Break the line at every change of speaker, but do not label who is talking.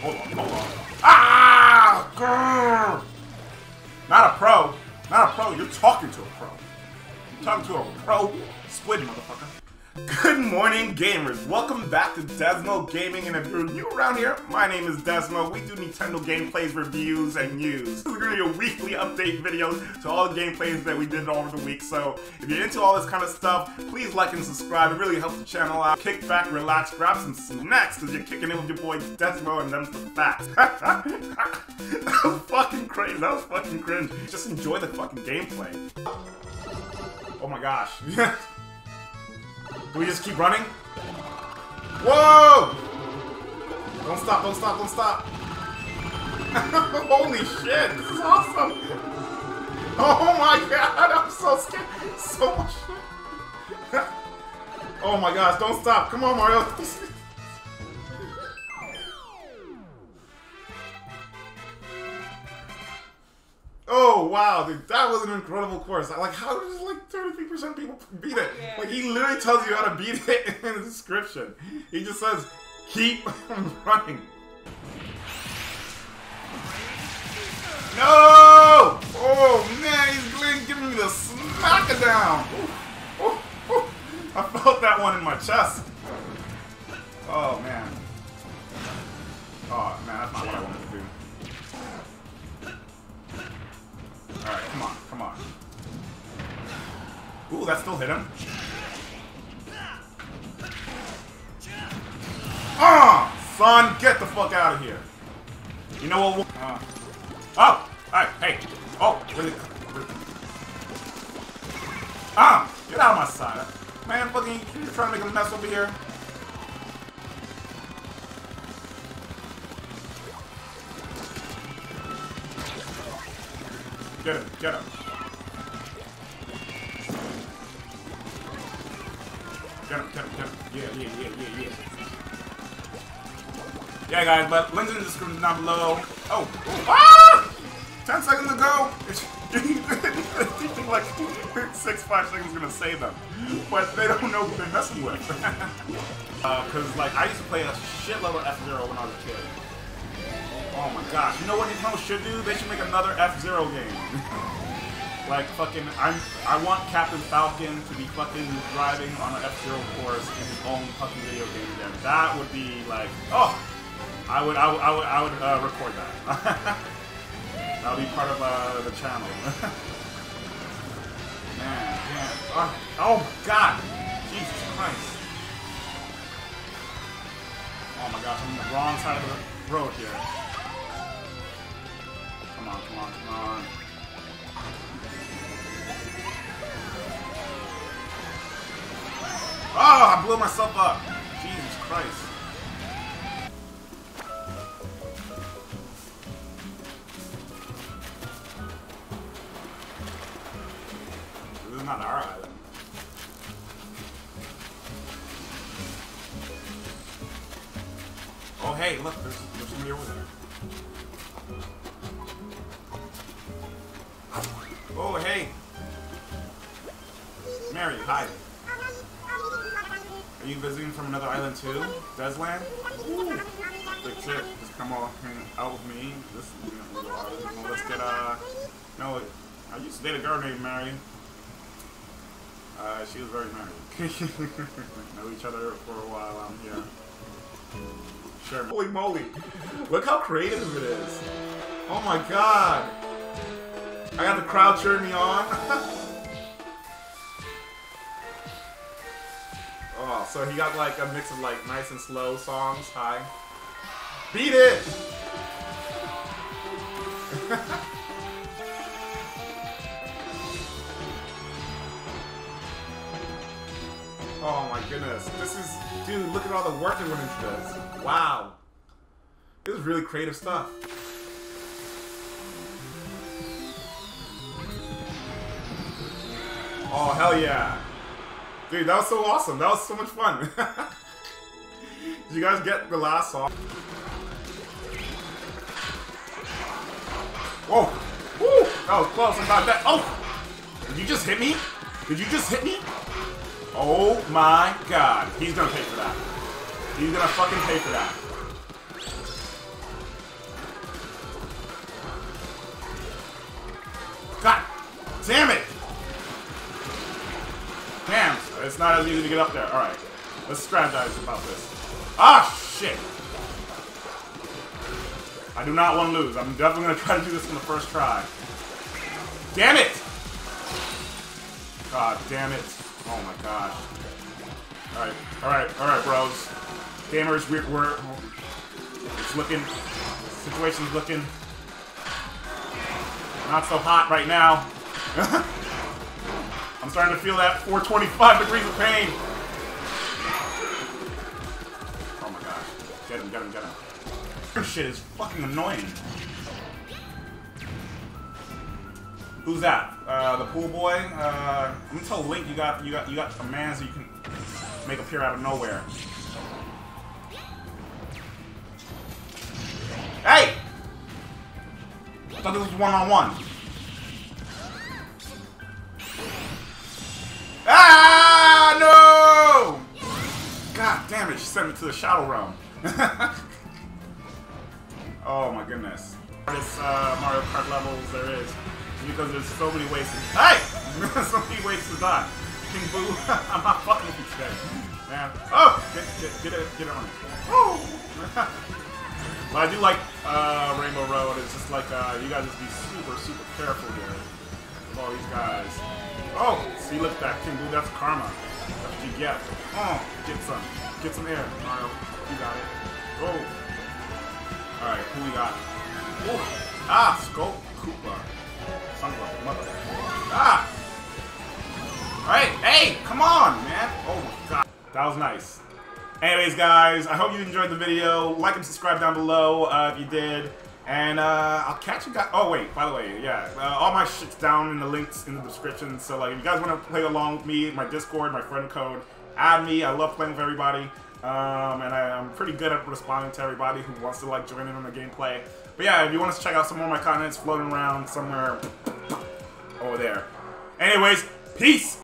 hold on, hold on. Ah! Girl! Not a pro. Not a pro. You're talking to a pro. You're talking to a pro squid, motherfucker. Good morning, gamers. Welcome back to Dezzmo Gaming, and if you're new around here, my name is Dezzmo. We do Nintendo gameplays, reviews, and news. This is going to be a weekly update video to all the gameplays that we did over the week, so if you're into all this kind of stuff, please like and subscribe. It really helps the channel out. Kick back, relax, grab some snacks, because you're kicking in with your boy Dezzmo, and them's the facts. that was fucking crazy. That was fucking cringe. Just enjoy the fucking gameplay. Oh my gosh. Do we just keep running? Whoa! Don't stop, don't stop, don't stop. Holy shit, this is awesome. Oh my god, I'm so scared. So much shit. oh my gosh, don't stop. Come on, Mario. wow, dude, that was an incredible course. Like, how does like 33% people beat it?
Yeah.
Like, he literally tells you how to beat it in the description. He just says, keep running. No! Oh man, he's gonna me the smack-a-down. Ooh, ooh, ooh. I felt that one in my chest. Oh man. Oh man, that's not what I wanted come on. Ooh, that still hit him. Ah! Son, get the fuck out of here. You know what? Uh, oh! Alright, hey. Oh, really? really- Ah! Get out of my side. Man, fucking, you're trying to make a mess over here. Get him, get him. Him, him, him. Yeah, yeah, yeah, yeah, yeah. Yeah, guys, but links in the description down below. Oh, ah! 10 seconds ago. like six, five seconds gonna save them, but they don't know who they're messing with. uh, Cause like I used to play a shitload of F Zero when I was a kid. Oh my gosh! You know what Nintendo should do? They should make another F Zero game. like fucking, I'm I want Captain Falcon to be fucking driving on an F Zero course in his own fucking video game again. That would be like, oh, I would I would I would, I would uh, record that. That'll be part of uh, the channel. man, man. Oh, oh god! Jesus Christ. Oh my gosh, I'm on the wrong side of the road here. Come on, come on, come on. Oh, I blew myself up. Jesus Christ. This is not our island. Oh, hey, look, there's, there's somebody over there. Oh, hey. Mary, hi. Are you visiting from another island too? Desland? Ooh. Big trip. Just come all hang out with me. This let's get uh no I used to date a girl named Mary. Uh, she was very married. know each other for a while out here. Sure. Holy moly! Look how creative it is. Oh my god! I got the crowd cheering me on. oh, so he got like a mix of like nice and slow songs. Hi. Beat it! oh my goodness. This is, dude, look at all the work that went into this. Wow. This is really creative stuff. Oh, hell yeah. Dude, that was so awesome. That was so much fun. Did you guys get the last song? Whoa! Woo! That was close. I got that. Oh! Did you just hit me? Did you just hit me? Oh my god. He's gonna pay for that. He's gonna fucking pay for that. Not as easy to get up there. Alright. Let's strategize about this. Ah, shit! I do not want to lose. I'm definitely going to try to do this in the first try. Damn it! God damn it. Oh my gosh. Alright, alright, alright, bros. Gamers, we're, we're... It's looking... Situation's looking... Not so hot right now. I'm starting to feel that 425 degrees of pain. Oh my gosh. Get him, get him, get him. This shit is fucking annoying. Who's that? Uh, the pool boy? Uh, I'm gonna tell Link you got you got you got a man so you can make appear out of nowhere. Hey! I thought this was one on one. Damn it! To the shadow realm. oh my goodness. This uh, Mario Kart levels there is because there's so many ways to hey, so many ways to die. King Boo, I'm not fucking with you today, man. Oh, get get get it get it on. Oh. but I do like uh, Rainbow Road. It's just like uh, you gotta just be super super careful here with all these guys. Oh, see, look at that, King Boo. That's karma. That's what you get. Oh, get some, get some air, Mario. You got it. Oh. All right, who we got? Oh, ah, Skull Koopa. Mother. Ah! Alright, hey, come on, man. Oh my god. That was nice. Anyways, guys, I hope you enjoyed the video. Like and subscribe down below uh, if you did. And uh, I'll catch you guys. Oh, wait, by the way, yeah. Uh, all my shit's down in the links in the description. So, like, if you guys want to play along with me, my Discord, my friend code, add me. I love playing with everybody. Um, and I, am pretty good at responding to everybody who wants to, like, join in on the gameplay. But yeah, if you want to check out some more of my content, it's floating around somewhere over there. Anyways, peace!